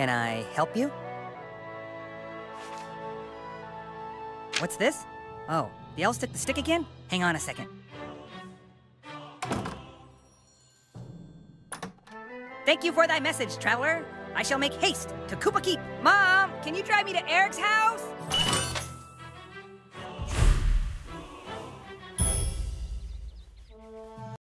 Can I help you? What's this? Oh, the elves took the stick again? Hang on a second. Thank you for thy message, traveler. I shall make haste to Kupa Keep. Mom, can you drive me to Eric's house?